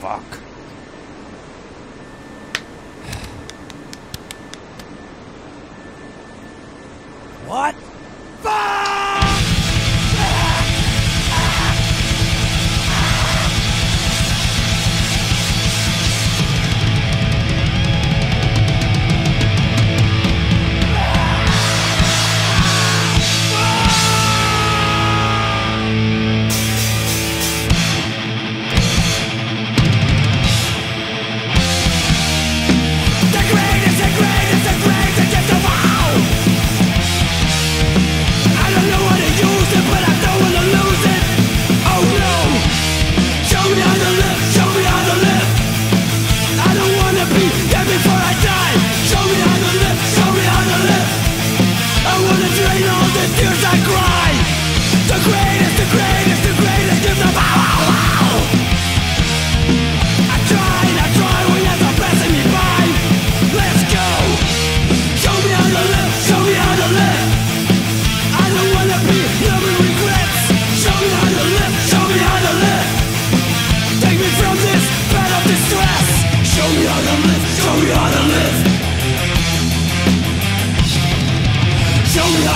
Fuck. What?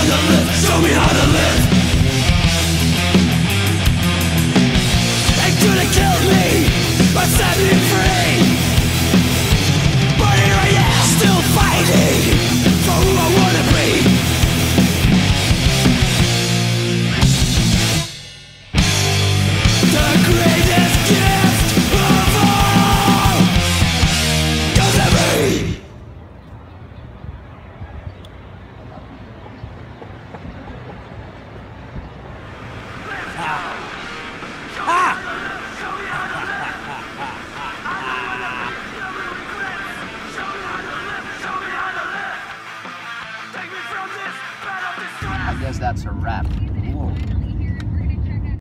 show me how to live It could've killed me, but sent me I guess that's a wrap. Whoa.